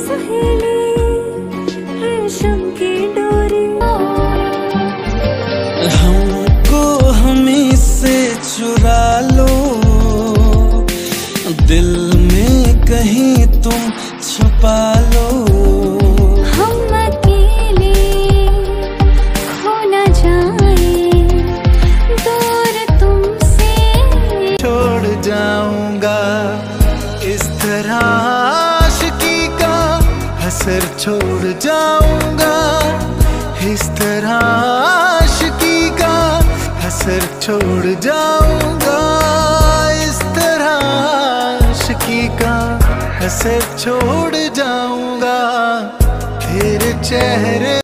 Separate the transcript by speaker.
Speaker 1: सहेली रेशम की डोरी।
Speaker 2: हमको हमें से चुरा लो। दिल में कहीं तुम छुपा लो।
Speaker 1: हम अकेले खो न जाए दूर तुमसे।
Speaker 2: छोड़ जाऊँगा इस तरह। हसर छोड़ जाऊँगा। इस तरह आशिकी का असर छोड़ जाऊँगा। इस तरह आशिकी का असर छोड़ जाऊँगा। फिर चेहरे